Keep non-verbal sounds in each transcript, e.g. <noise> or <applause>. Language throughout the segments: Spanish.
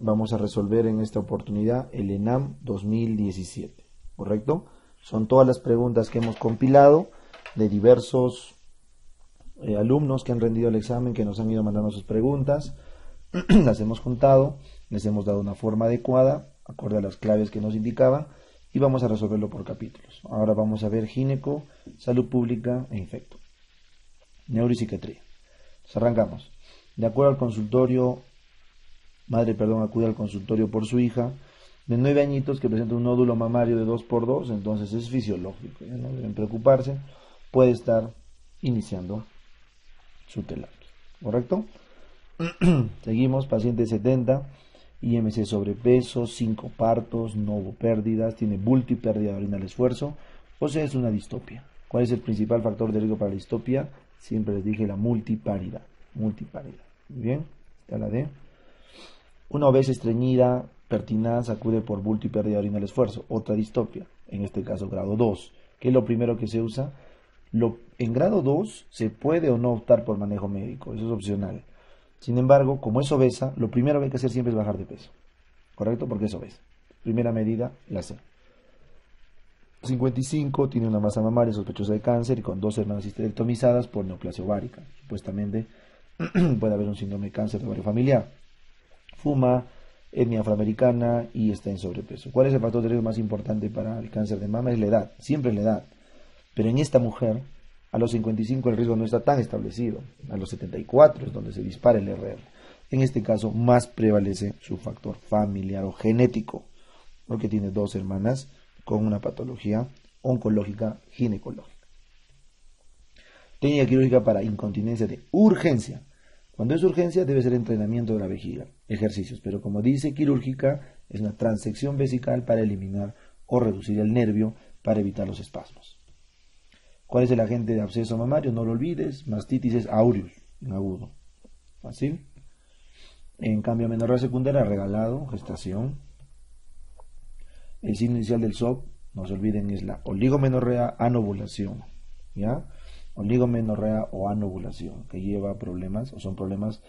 vamos a resolver en esta oportunidad el ENAM 2017, ¿correcto? Son todas las preguntas que hemos compilado de diversos eh, alumnos que han rendido el examen, que nos han ido mandando sus preguntas, <clears throat> las hemos contado, les hemos dado una forma adecuada, acorde a las claves que nos indicaban, y vamos a resolverlo por capítulos. Ahora vamos a ver gineco, salud pública e infecto. Neuropsiquiatría. Arrancamos. De acuerdo al consultorio, madre, perdón, acude al consultorio por su hija de nueve añitos que presenta un nódulo mamario de 2 por 2 entonces es fisiológico, no deben preocuparse, puede estar iniciando su terapia. ¿Correcto? <clears throat> Seguimos, paciente 70, IMC sobrepeso, 5 partos, no hubo pérdidas, tiene bulto pérdida de orina al esfuerzo, o sea, es una distopia. ¿Cuál es el principal factor de riesgo para la distopia? Siempre les dije la multiparidad. Multiparidad. Muy bien, está la D. Una obesa estreñida, pertinaz, acude por bulto y pérdida orina al esfuerzo. Otra distopia, en este caso grado 2. ¿Qué es lo primero que se usa? En grado 2 se puede o no optar por manejo médico, eso es opcional. Sin embargo, como es obesa, lo primero que hay que hacer siempre es bajar de peso. ¿Correcto? Porque es obesa. Primera medida, la C. 55 tiene una masa mamaria sospechosa de cáncer y con dos hermanas histerectomizadas por neoplasia ovárica. Supuestamente <clears throat> puede haber un síndrome de cáncer de ovario familiar. Fuma, etnia afroamericana y está en sobrepeso. ¿Cuál es el factor de riesgo más importante para el cáncer de mama? Es la edad, siempre es la edad. Pero en esta mujer, a los 55 el riesgo no está tan establecido. A los 74 es donde se dispara el RR. En este caso, más prevalece su factor familiar o genético, porque tiene dos hermanas con una patología oncológica ginecológica. Técnica quirúrgica para incontinencia de urgencia. Cuando es urgencia debe ser entrenamiento de la vejiga, ejercicios, pero como dice quirúrgica es una transección vesical para eliminar o reducir el nervio para evitar los espasmos. ¿Cuál es el agente de absceso mamario? No lo olvides, mastitis es aureus, en agudo. Fácil. En cambio, menorrea secundaria, regalado, gestación. El signo inicial del SOP, no se olviden, es la oligomenorrea anovulación. ¿Ya? oligomenorrea o anovulación, que lleva problemas o son problemas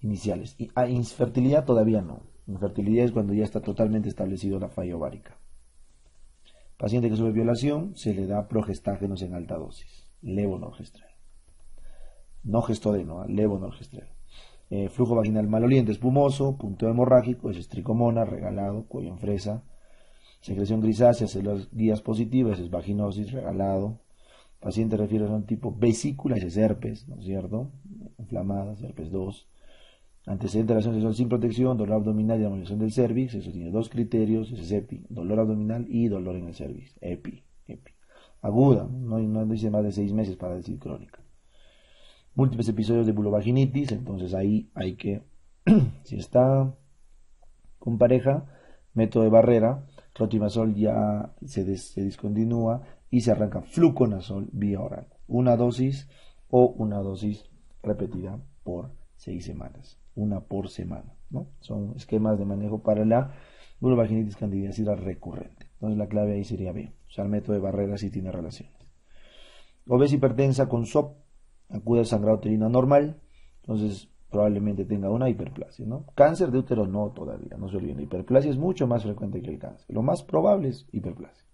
iniciales. Y a infertilidad todavía no. Infertilidad es cuando ya está totalmente establecido la falla ovárica. Paciente que sufre violación, se le da progestágenos en alta dosis, levonorgestrel. No gestodeno, levonorgestrel. Eh, flujo vaginal maloliente, espumoso, punto hemorrágico, es estricomona, regalado, cuello en fresa. Secreción grisácea, células días positivas, es vaginosis, regalado, Paciente refiere a un tipo vesícula, ese es herpes, ¿no es cierto? Inflamadas, herpes 2. Antecedente de relación sexual sin protección, dolor abdominal y amonestación del cervix, eso tiene dos criterios, ese es EPI, dolor abdominal y dolor en el cervix, EPI, EPI. Aguda, no, no dice más de seis meses para decir crónica. Múltiples episodios de bulovaginitis, entonces ahí hay que, <clears throat> si está con pareja, método de barrera, clotimazol ya se, se discontinúa, y se arranca fluconazol vía oral. Una dosis o una dosis repetida por seis semanas. Una por semana. ¿no? Son esquemas de manejo para la vulvaginitis candidíacida recurrente. Entonces la clave ahí sería B. O sea, el método de barrera si tiene relaciones. Obesa hipertensa con SOP. Acude al sangrado uterino normal. Entonces probablemente tenga una hiperplasia. ¿no? Cáncer de útero no todavía. No se olviden. Hiperplasia es mucho más frecuente que el cáncer. Lo más probable es hiperplasia.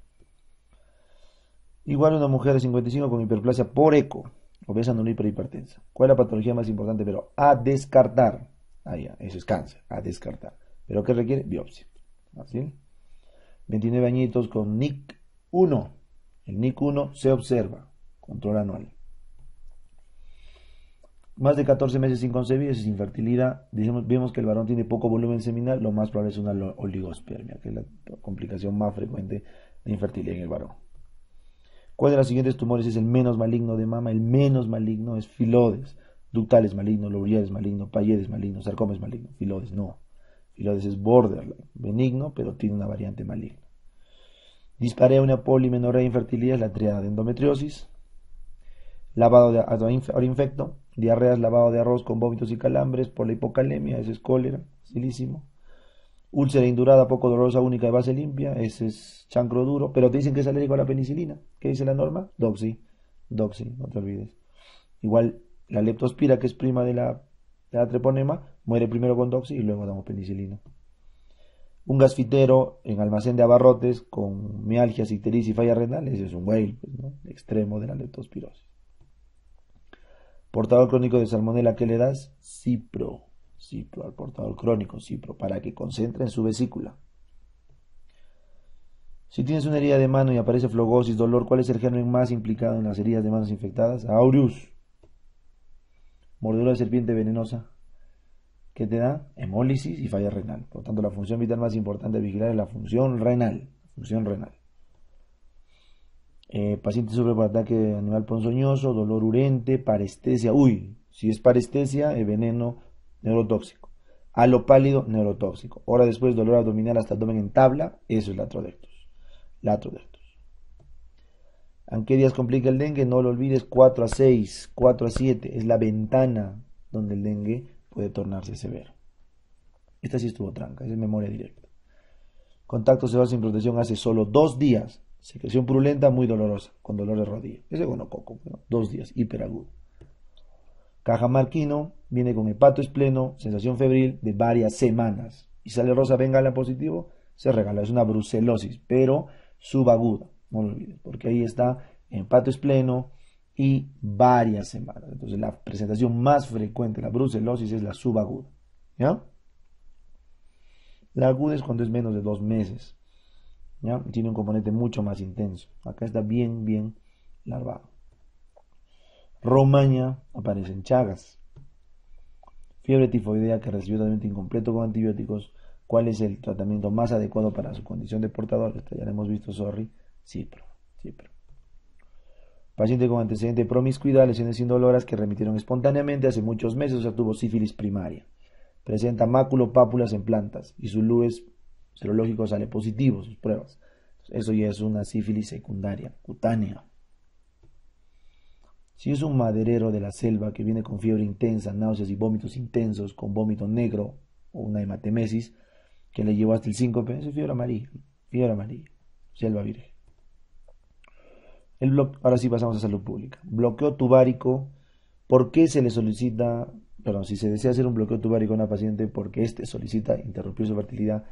Igual una mujer de 55 con hiperplasia por eco, obesa no hipertensa. ¿Cuál es la patología más importante? Pero a descartar. Ah, ya, eso es cáncer, a descartar. ¿Pero qué requiere? Biopsia. ¿Así? 29 añitos con NIC 1. El NIC 1 se observa, control anual. Más de 14 meses sin concebir, es infertilidad. vemos que el varón tiene poco volumen seminal, lo más probable es una oligospermia, que es la complicación más frecuente de infertilidad en el varón. ¿Cuál de los siguientes tumores es el menos maligno de mama? El menos maligno es filodes. Ductales maligno, lobriales maligno, payedes maligno, sarcomes maligno. Filodes no. Filodes es borderline, benigno, pero tiene una variante maligna. Disparea una polimenorrea infertilidad, la triada de endometriosis. Lavado de infecto, diarreas, lavado de arroz con vómitos y calambres, por la hipocalemia, ese es cólera, facilísimo. Úlcera indurada poco dolorosa única de base limpia, ese es chancro duro, pero te dicen que es alérgico a la penicilina. ¿Qué dice la norma? Doxy, doxy, no te olvides. Igual la leptospira, que es prima de la, de la treponema, muere primero con doxy y luego damos penicilina. Un gasfitero en almacén de abarrotes con mialgias, ictericia y falla renal, ese es un whale, pues, extremo de la leptospirosis. Portador crónico de salmonela, ¿qué le das? Cipro. Cipro al portador crónico, cipro, para que concentre en su vesícula. Si tienes una herida de mano y aparece flogosis, dolor, ¿cuál es el germen más implicado en las heridas de manos infectadas? Aureus. Mordedura de serpiente venenosa. ¿Qué te da? Hemólisis y falla renal. Por lo tanto, la función vital más importante de vigilar es la función renal. Función renal. Eh, paciente sufre por ataque animal ponzoñoso, dolor urente, parestesia. Uy, si es parestesia, es veneno neurotóxico. Halo pálido, neurotóxico. Hora después, dolor abdominal hasta abdomen en tabla, eso es latrodectus. Latrodectus. ¿En qué días complica el dengue? No lo olvides, 4 a 6, 4 a 7 es la ventana donde el dengue puede tornarse severo. Esta sí estuvo tranca, es memoria directa. Contacto va sin protección hace solo dos días. Secreción purulenta muy dolorosa, con dolor de rodilla. Ese gonococo, dos días, hiperagudo. Cajamarquino viene con hepato espleno, sensación febril de varias semanas. Y sale rosa bengala positivo, se regala. Es una brucelosis, pero subaguda, no lo olvides, porque ahí está hepato espleno y varias semanas. Entonces la presentación más frecuente la brucelosis es la subaguda. ¿Ya? La aguda es cuando es menos de dos meses. ¿ya? Tiene un componente mucho más intenso. Acá está bien, bien larvado. Romaña aparecen chagas. Fiebre tifoidea que recibió tratamiento incompleto con antibióticos. ¿Cuál es el tratamiento más adecuado para su condición de portador? Esto ya lo hemos visto, sorry. Cipro. Cipro. Paciente con antecedente de promiscuidad, lesiones indoloras que remitieron espontáneamente hace muchos meses, o sea, tuvo sífilis primaria. Presenta máculo, pápulas en plantas y su luz serológico sale positivo, sus pruebas. Eso ya es una sífilis secundaria, cutánea. Si es un maderero de la selva que viene con fiebre intensa, náuseas y vómitos intensos, con vómito negro o una hematemesis que le llevó hasta el síncope, es fiebre amarilla, fiebre amarilla, selva virgen. El ahora sí pasamos a salud pública. Bloqueo tubárico. ¿Por qué se le solicita, perdón, si se desea hacer un bloqueo tubárico a una paciente porque éste solicita interrumpir su fertilidad,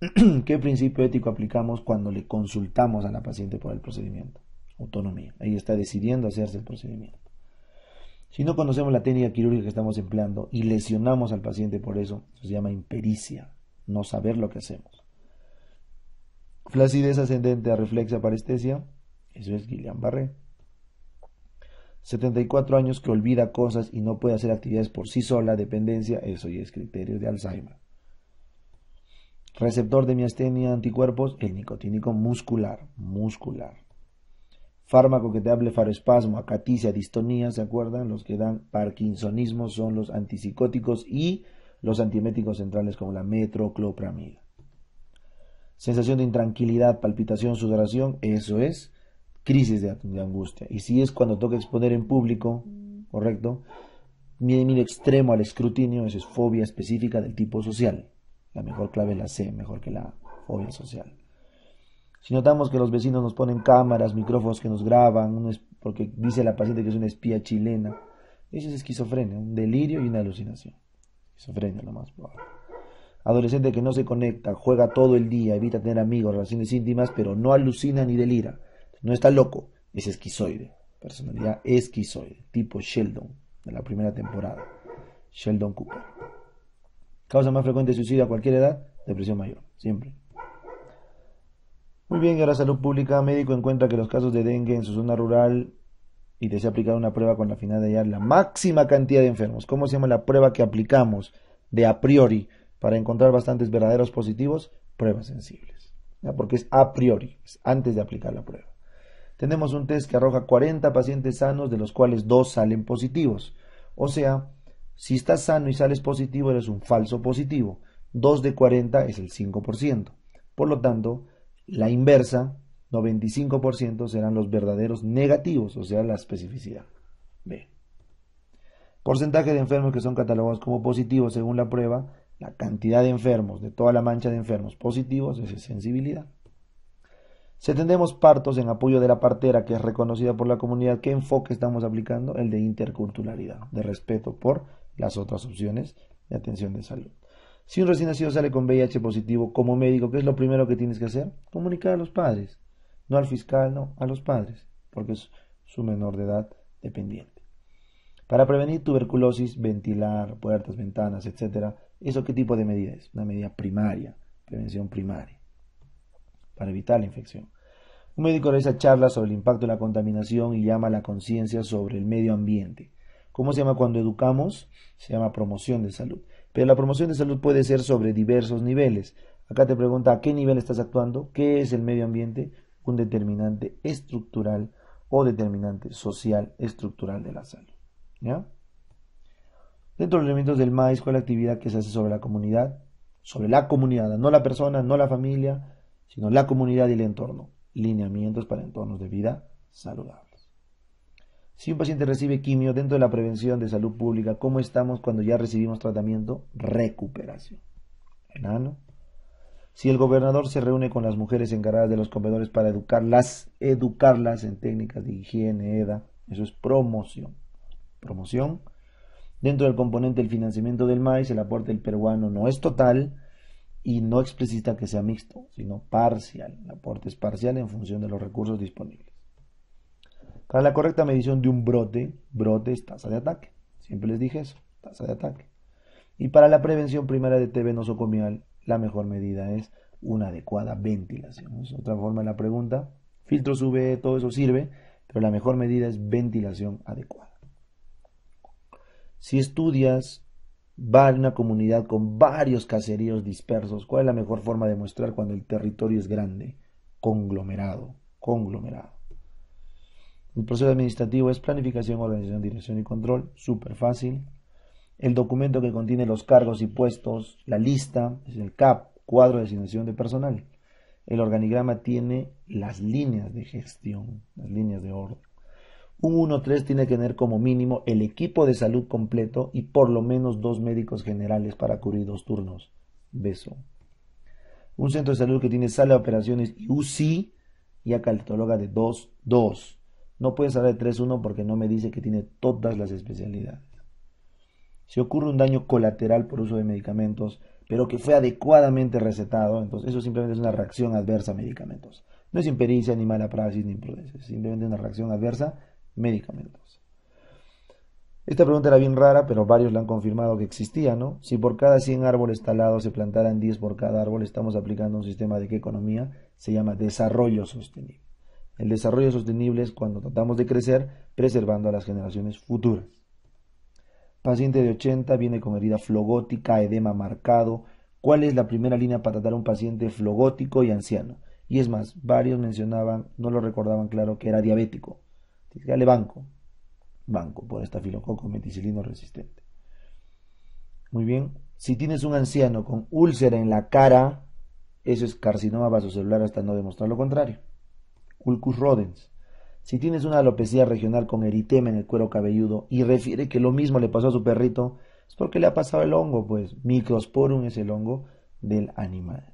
<clears throat> ¿qué principio ético aplicamos cuando le consultamos a la paciente por el procedimiento? Autonomía. Ahí está decidiendo hacerse el procedimiento. Si no conocemos la técnica quirúrgica que estamos empleando y lesionamos al paciente por eso, se llama impericia, no saber lo que hacemos. Flacidez ascendente a reflexa parestesia, eso es Guillain Barré. 74 años que olvida cosas y no puede hacer actividades por sí sola, dependencia, eso ya es criterio de Alzheimer. Receptor de miastenia anticuerpos, el nicotínico muscular, muscular. Fármaco que te hable faroespasmo, acaticia, distonía, ¿se acuerdan? Los que dan parkinsonismo son los antipsicóticos y los antieméticos centrales como la metroclopramida. Sensación de intranquilidad, palpitación, sudoración, eso es crisis de, angustia. Y si es cuando toca exponer en público, ¿correcto? Miedo extremo al escrutinio, eso es fobia específica del tipo social. La mejor clave es la C, mejor que la fobia social. Si notamos que los vecinos nos ponen cámaras, micrófonos que nos graban, porque dice la paciente que es una espía chilena, eso es esquizofrenia, un delirio y una alucinación. Esquizofrenia, lo más probable. Adolescente que no se conecta, juega todo el día, evita tener amigos, relaciones íntimas, pero no alucina ni delira. No está loco, es esquizoide. Personalidad esquizoide, tipo Sheldon, de la primera temporada. Sheldon Cooper. Causa más frecuente de suicidio a cualquier edad, depresión mayor, siempre. Muy bien, ahora salud pública, médico encuentra que los casos de dengue en su zona rural y desea aplicar una prueba con la finalidad de hallar la máxima cantidad de enfermos. ¿Cómo se llama la prueba que aplicamos de a priori para encontrar bastantes verdaderos positivos? Pruebas sensibles. Porque es a priori, es antes de aplicar la prueba tenemos un test que arroja 40 pacientes sanos, de los cuales dos salen positivos. O sea, si estás sano y sales positivo, eres un falso positivo. 2 de 40 es el 5%. Por lo tanto, la inversa, 95% serán los verdaderos negativos, o sea, la especificidad. B. Porcentaje de enfermos que son catalogados como positivos según la prueba, la cantidad de enfermos de toda la mancha de enfermos positivos es sensibilidad. Si atendemos partos en apoyo de la partera que es reconocida por la comunidad, ¿qué enfoque estamos aplicando? El de interculturalidad, de respeto por las otras opciones de atención de salud. Si un recién nacido sale con VIH positivo como médico, ¿qué es lo primero que tienes que hacer? Comunicar a los padres. No al fiscal, no, a los padres, porque es su menor de edad dependiente. Para prevenir tuberculosis, ventilar puertas, ventanas, etc. ¿Eso qué tipo de medida es? Una medida primaria, prevención primaria, para evitar la infección. Un médico realiza charlas sobre el impacto de la contaminación y llama a la conciencia sobre el medio ambiente. ¿Cómo se llama cuando educamos? Se llama promoción de salud. Pero la promoción de salud puede ser sobre diversos niveles. Acá te pregunta a qué nivel estás actuando, qué es el medio ambiente, un determinante estructural o determinante social estructural de la salud. Dentro de los elementos del maíz, ¿cuál es la actividad que se hace sobre la comunidad? Sobre la comunidad, no la persona, no la familia, sino la comunidad y el entorno. Lineamientos para entornos de vida saludables. Si un paciente recibe quimio dentro de la prevención de salud pública, ¿cómo estamos cuando ya recibimos tratamiento? Recuperación. Enano. Si el gobernador se reúne con las mujeres encargadas de los comedores para educarlas, educarlas en técnicas de higiene, EDA, eso es promoción promoción. Dentro del componente del financiamiento del maíz, el aporte del peruano no es total y no explicita que sea mixto, sino parcial. El aporte es parcial en función de los recursos disponibles. Para la correcta medición de un brote, brote es tasa de ataque. Siempre les dije eso, tasa de ataque. Y para la prevención primaria de TB nosocomial, la mejor medida es una adecuada ventilación. Es otra forma de la pregunta. Filtro sube, todo eso sirve, pero la mejor medida es ventilación adecuada. Si estudias una comunidad con varios caseríos dispersos, ¿cuál es la mejor forma de mostrar cuando el territorio es grande? Conglomerado, conglomerado. El proceso administrativo es planificación, organización, dirección y control, súper fácil. El documento que contiene los cargos y puestos, la lista, es el CAP, cuadro de asignación de personal. El organigrama tiene las líneas de gestión, las líneas de orden. Un 1-3 tiene que tener como mínimo el equipo de salud completo y por lo menos dos médicos generales para cubrir dos turnos. Beso. Un centro de salud que tiene sala de operaciones y UCI ya cataloga de 2-2. No puede ser de 3-1 porque no me dice que tiene todas las especialidades. Si ocurre un daño colateral por uso de medicamentos, pero que fue adecuadamente recetado, entonces eso simplemente es una reacción adversa a medicamentos. No es impericia, ni mala praxis, ni imprudencia, es simplemente una reacción adversa medicamentos. Esta pregunta era bien rara, pero varios la han confirmado que existía, ¿no? Si por cada 100 árboles talados se plantaran 10 por cada árbol, estamos aplicando un sistema de qué economía se llama desarrollo sostenible. El desarrollo sostenible es cuando tratamos de crecer preservando a las generaciones futuras. Paciente de 80 viene con herida flogótica, edema marcado. ¿Cuál es la primera línea para tratar a un paciente flogótico y anciano? Y es más, varios mencionaban, no lo recordaban claro, que era diabético. Dígale banco. Banco por estafilococo meticilino resistente. Muy bien. Si tienes un anciano con úlcera en la cara, eso es carcinoma vasocelular hasta no demostrar lo contrario. Ulcus rodens. Si tienes una alopecia regional con eritema en el cuero cabelludo y refiere que lo mismo le pasó a su perrito, es porque le ha pasado el hongo, pues Microsporum es el hongo del animal.